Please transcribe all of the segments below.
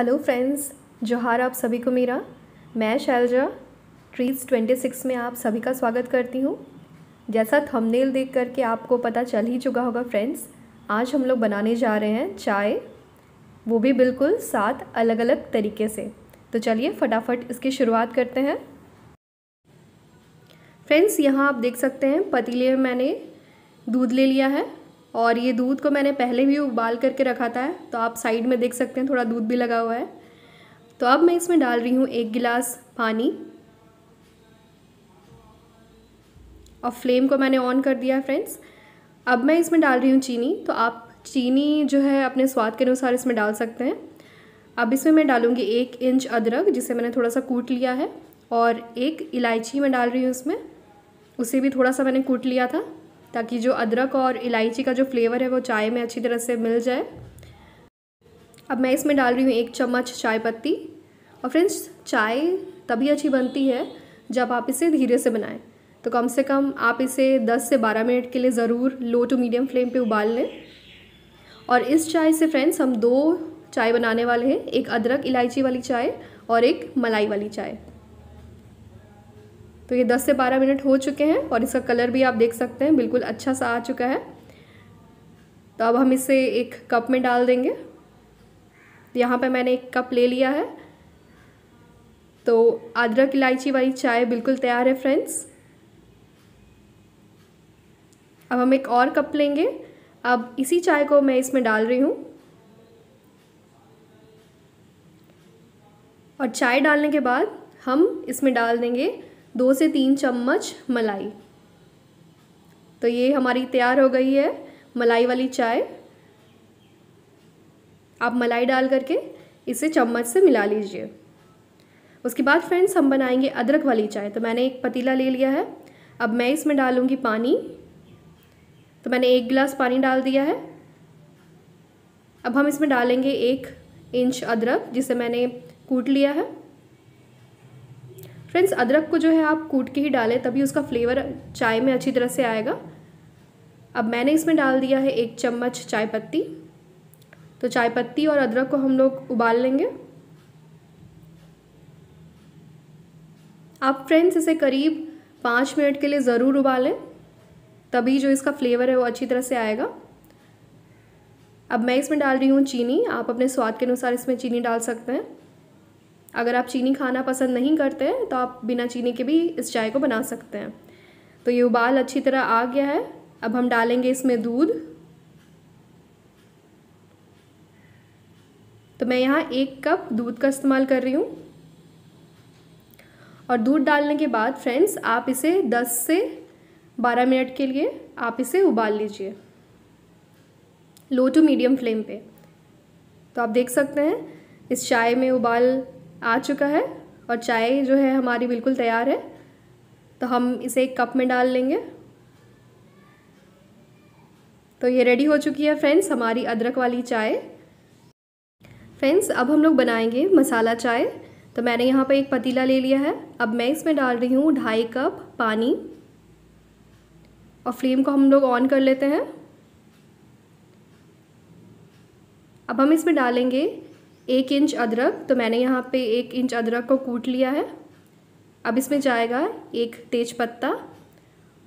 Hello friends जोहार आप सभी को मेरा मैं शैलजा ट्रीज 26 में आप सभी का स्वागत करती हूँ जैसा थंबनेल देख करके आपको पता चल ही चुका होगा फ्रेंड्स आज हम लोग बनाने जा रहे हैं चाय वो भी बिल्कुल सात अलग अलग तरीके से। तो चलिए फटाफट इसकी शुरुआत करते हैं। फ्रेंड्स यहाँ आप देख सकते हैं, पतीले में मैंने दूध ले लिया है। और ये दूध को मैंने पहले भी उबाल करके रखा था तो आप साइड में देख सकते हैं, थोड़ा दूध भी लगा हुआ है। तो अब मैं इसमें डाल रही हूँ एक गिलास पानी और फ्लेम को मैंने ऑन कर दिया फ्रेंड्स। अब मैं इसमें डाल रही हूँ चीनी तो आप चीनी जो है अपने स्वाद के अनुसार इसमें डाल सकते हैं। अब इसमें मैं डालूँगी एक इंच अदरक, जिसे मैंने थोड़ा सा कूट लिया है, और एक इलायची मैं डाल रही हूँ इसमें, उसे भी थोड़ा सा मैंने कूट लिया था। ताकि जो अदरक और इलायची का जो फ्लेवर है वो चाय में अच्छी तरह से मिल जाए। अब मैं इसमें डाल रही हूँ एक चम्मच चाय पत्ती। और फ्रेंड्स, चाय तभी अच्छी बनती है जब आप इसे धीरे से बनाएँ। तो कम से कम आप इसे 10 से 12 मिनट के लिए ज़रूर लो टू मीडियम फ्लेम पे उबाल लें। और इस चाय से फ्रेंड्स, हम दो चाय बनाने वाले हैं। एक अदरक इलायची वाली चाय और एक मलाई वाली चाय। तो ये 10 से 12 मिनट हो चुके हैं और इसका कलर भी आप देख सकते हैं, बिल्कुल अच्छा सा आ चुका है। तो अब हम इसे एक कप में डाल देंगे। यहाँ पे मैंने एक कप ले लिया है। तो अदरक, इलायची वाली चाय बिल्कुल तैयार है, फ्रेंड्स। अब हम एक और कप लेंगे। अब इसी चाय को मैं इसमें डाल रही हूँ। और चाय डालने के बाद हम इसमें डाल देंगे दो से तीन चम्मच मलाई। तो ये हमारी तैयार हो गई है मलाई वाली चाय। आप मलाई डाल करके इसे चम्मच से मिला लीजिए। उसके बाद फ्रेंड्स, हम बनाएँगे अदरक वाली चाय। तो मैंने एक पतीला ले लिया है। अब मैं इसमें डालूँगी पानी। तो मैंने एक गिलास पानी डाल दिया है। अब हम इसमें डालेंगे एक इंच अदरक, जिसे मैंने कूट लिया है। फ्रेंड्स अदरक को जो है आप कूट के ही डालें, तभी उसका फ्लेवर चाय में अच्छी तरह से आएगा। अब मैंने इसमें डाल दिया है एक चम्मच चाय पत्ती। तो चाय पत्ती और अदरक को हम लोग उबाल लेंगे। आप फ्रेंड्स इसे करीब पाँच मिनट के लिए ज़रूर उबालें, तभी जो इसका फ्लेवर है वो अच्छी तरह से आएगा। अब मैं इसमें डाल रही हूँ चीनी। आप अपने स्वाद के अनुसार इसमें चीनी डाल सकते हैं। अगर आप चीनी खाना पसंद नहीं करते हैं तो आप बिना चीनी के भी इस चाय को बना सकते हैं। तो ये उबाल अच्छी तरह आ गया है। अब हम डालेंगे इसमें दूध। तो मैं यहाँ एक कप दूध का इस्तेमाल कर रही हूँ। और दूध डालने के बाद फ्रेंड्स, आप इसे 10 से 12 मिनट के लिए आप इसे उबाल लीजिए। लो टू मीडियम फ्लेम पे। तो आप देख सकते हैं, इस चाय में उबाल आ चुका है और चाय जो है हमारी बिल्कुल तैयार है। तो हम इसे एक कप में डाल लेंगे। तो ये रेडी हो चुकी है फ्रेंड्स हमारी अदरक वाली चाय। फ्रेंड्स अब हम लोग बनाएँगे मसाला चाय। तो मैंने यहाँ पर एक पतीला ले लिया है। अब मैं इसमें डाल रही हूँ ढाई कप पानी। और फ्लेम को हम लोग ऑन कर लेते हैं। अब हम इसमें डालेंगे एक इंच अदरक तो मैंने यहाँ पे एक इंच अदरक को कूट लिया है। अब इसमें जाएगा एक तेज पत्ता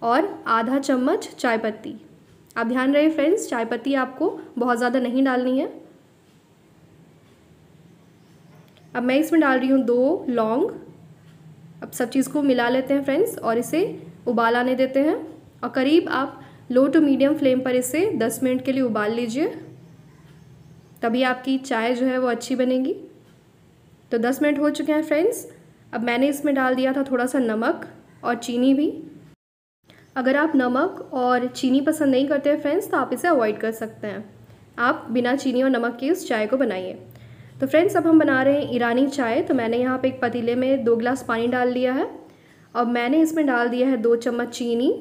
और आधा चम्मच चाय पत्ती आप ध्यान रहे फ्रेंड्स चाय पत्ती आपको बहुत ज़्यादा नहीं डालनी है। अब मैं इसमें डाल रही हूँ दो लौंग। अब सब चीज़ को मिला लेते हैं फ्रेंड्स और इसे उबाल आने देते हैं। और करीब आप लो टू मीडियम फ्लेम पर इसे 10 मिनट के लिए उबाल लीजिए। तभी आपकी चाय जो है वो अच्छी बनेगी। तो 10 मिनट हो चुके हैं फ्रेंड्स। अब मैंने इसमें डाल दिया था थोड़ा सा नमक और चीनी भी। अगर आप नमक और चीनी पसंद नहीं करते हैं फ्रेंड्स तो आप इसे अवॉइड कर सकते हैं। आप बिना चीनी और नमक के उस चाय को बनाइए। तो फ्रेंड्स, अब हम बना रहे हैं ईरानी चाय। तो मैंने यहाँ पे एक पतीले में दो गिलास पानी डाल लिया है। अब मैंने इसमें डाल दिया है दो चम्मच चीनी।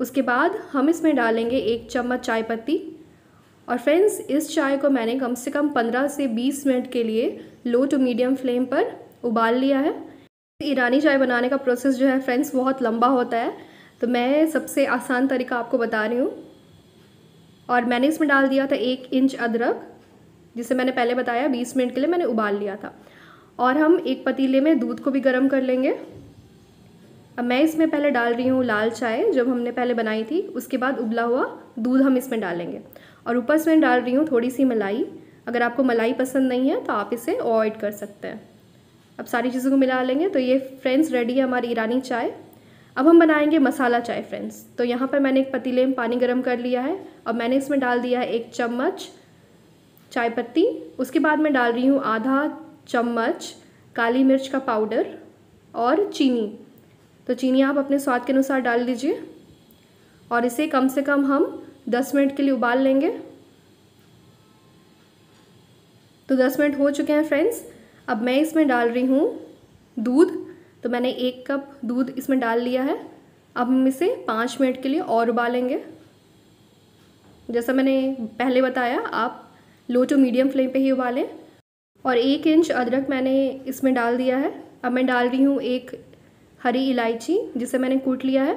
उसके बाद हम इसमें डालेंगे एक चम्मच चाय पत्ती। और फ्रेंड्स इस चाय को मैंने कम से कम 15 से 20 मिनट के लिए लो टू मीडियम फ्लेम पर उबाल लिया है। ईरानी चाय बनाने का प्रोसेस जो है फ्रेंड्स बहुत लंबा होता है। तो मैं सबसे आसान तरीका आपको बता रही हूँ। और मैंने इसमें डाल दिया था एक इंच अदरक, जिसे मैंने पहले बताया, बीस मिनट के लिए मैंने उबाल लिया था। और हम एक पतीले में दूध को भी गर्म कर लेंगे। अब मैं इसमें पहले डाल रही हूँ लाल चाय, जब हमने पहले बनाई थी, उसके बाद उबला हुआ दूध हम इसमें डालेंगे। और ऊपर से मैं डाल रही हूँ थोड़ी सी मलाई। अगर आपको मलाई पसंद नहीं है तो आप इसे अवॉइड कर सकते हैं। अब सारी चीज़ों को मिला लेंगे। तो ये फ्रेंड्स रेडी है हमारी ईरानी चाय। अब हम बनाएँगे मसाला चाय फ्रेंड्स तो यहाँ पर मैंने एक पतीले में पानी गर्म कर लिया है। और मैंने इसमें डाल दिया है एक चम्मच चाय पत्ती। उसके बाद मैं डाल रही हूँ आधा चम्मच काली मिर्च का पाउडर और चीनी। तो चीनी आप अपने स्वाद के अनुसार डाल लीजिए और इसे कम से कम हम 10 मिनट के लिए उबाल लेंगे। तो 10 मिनट हो चुके हैं फ्रेंड्स। अब मैं इसमें डाल रही हूँ दूध। तो मैंने एक कप दूध इसमें डाल लिया है। अब हम इसे पाँच मिनट के लिए और उबालेंगे। जैसा मैंने पहले बताया, आप लो टू मीडियम फ्लेम पे ही उबालें। और एक इंच अदरक मैंने इसमें डाल दिया है। अब मैं डाल रही हूँ एक हरी इलायची, जिसे मैंने कूट लिया है।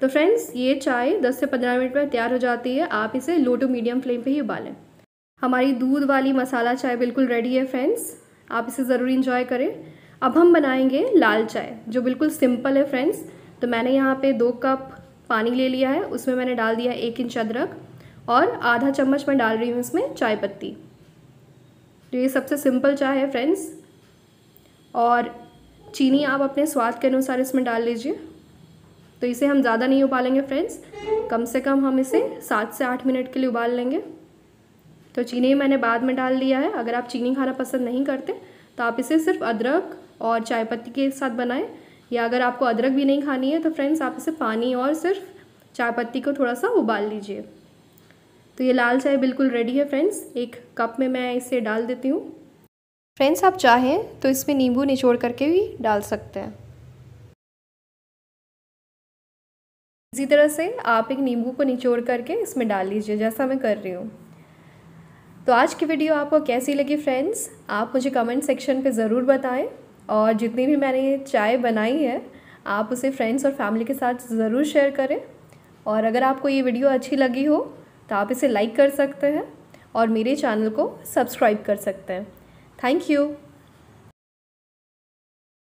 तो फ्रेंड्स, ये चाय 10 से 15 मिनट में तैयार हो जाती है। आप इसे लो टू मीडियम फ्लेम पे ही उबालें। हमारी दूध वाली मसाला चाय बिल्कुल रेडी है फ्रेंड्स। आप इसे ज़रूर इंजॉय करें। अब हम बनाएँगे लाल चाय, जो बिल्कुल सिंपल है फ्रेंड्स। तो मैंने यहाँ पे दो कप पानी ले लिया है। उसमें मैंने डाल दिया एक इंच अदरक और आधा चम्मच मैं डाल रही हूँ इसमें चाय पत्ती। तो ये सबसे सिंपल चाय है फ्रेंड्स। और चीनी आप अपने स्वाद के अनुसार इसमें डाल लीजिए। तो इसे हम ज़्यादा नहीं उबालेंगे फ्रेंड्स कम से कम हम इसे सात से आठ मिनट के लिए उबाल लेंगे. तो चीनी मैंने बाद में डाल दिया है. अगर आप चीनी खाना पसंद नहीं करते तो आप इसे सिर्फ़ अदरक और चाय पत्ती के साथ बनाएँ. या अगर आपको अदरक भी नहीं खानी है तो फ्रेंड्स आप इसे पानी और सिर्फ़ चाय पत्ती को थोड़ा सा उबाल लीजिए. तो ये लाल चाय बिल्कुल रेडी है फ्रेंड्स एक कप में मैं इसे डाल देती हूँ. फ्रेंड्स आप चाहें तो इसमें नींबू निचोड़ करके भी डाल सकते हैं. इसी तरह से आप एक नींबू को निचोड़ करके इसमें डाल लीजिए, जैसा मैं कर रही हूँ। तो आज की वीडियो आपको कैसी लगी फ्रेंड्स? आप मुझे कमेंट सेक्शन पे ज़रूर बताएँ और जितनी भी मैंने चाय बनाई है, आप उसे फ्रेंड्स और फैमिली के साथ ज़रूर शेयर करें। और अगर आपको ये वीडियो अच्छी लगी हो तो आप इसे लाइक कर सकते हैं और मेरे चैनल को सब्सक्राइब कर सकते हैं। Thank you.